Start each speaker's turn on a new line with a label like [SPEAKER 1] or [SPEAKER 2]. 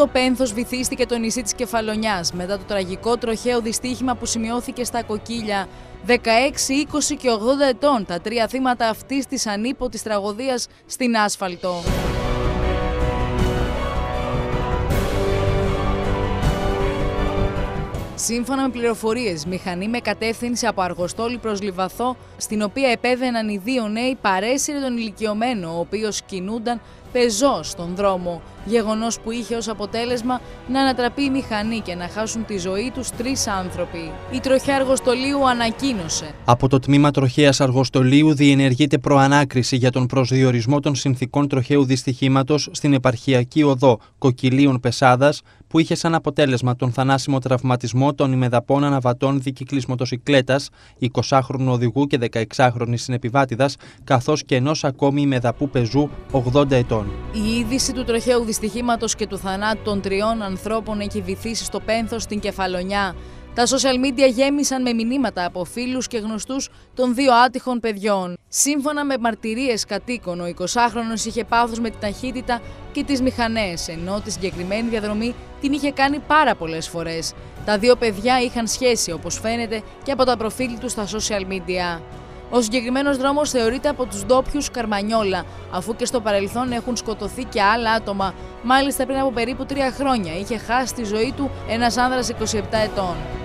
[SPEAKER 1] Στο πένθος βυθίστηκε το νησί της Κεφαλονιάς μετά το τραγικό τροχαίο δυστύχημα που σημειώθηκε στα Κοκκίλια. 16, 20 και 80 ετών τα τρία θύματα αυτής της ανίποτης τραγωδίας στην άσφαλτο. Σύμφωνα με πληροφορίες, μηχανή με κατεύθυνση από Αργοστόλη προς Λιβαθό, στην οποία επέβαιναν οι δύο νέοι, παρέσυρε τον ηλικιωμένο, ο οποίος κινούνταν πεζό στον δρόμο. Γεγονός που είχε ως αποτέλεσμα να ανατραπεί η μηχανή και να χάσουν τη ζωή τους τρεις άνθρωποι. Η τροχιά Αργοστολίου ανακοίνωσε.
[SPEAKER 2] Από το τμήμα τροχέας Αργοστολίου διενεργείται προανάκριση για τον προσδιορισμό των συνθήκων τροχαίου δυστυχήματος στην επαρχιακή οδό Κοκκιλίων Πεσάδας, που είχε σαν αποτέλεσμα τον θανάσιμο τραυματισμό των ημεδαπών αναβατών δικυκλή μοτοσυκλέτα, 20χρονου οδηγού και 16χρονη συνεπιβάτηδας, καθώς και ενός ακόμη ημεδαπού πεζού 80 ετών.
[SPEAKER 1] Η είδηση του τροχαίου δυστυχήματος και του θανάτου των τριών ανθρώπων έχει βυθίσει στο πένθος στην Κεφαλονιά. Τα social media γέμισαν με μηνύματα από φίλους και γνωστούς των δύο άτυχων παιδιών. Σύμφωνα με μαρτυρίες κατοίκων, ο 20χρονος είχε πάθος με την ταχύτητα και τις μηχανές, ενώ τη συγκεκριμένη διαδρομή την είχε κάνει πάρα πολλές φορές. Τα δύο παιδιά είχαν σχέση, όπως φαίνεται και από τα προφίλ τους στα social media. Ο συγκεκριμένος δρόμος θεωρείται από τους ντόπιους Καρμανιόλα, αφού και στο παρελθόν έχουν σκοτωθεί και άλλα άτομα. Μάλιστα, πριν από περίπου τρία χρόνια είχε χάσει τη ζωή του ένας άνδρας 27 ετών.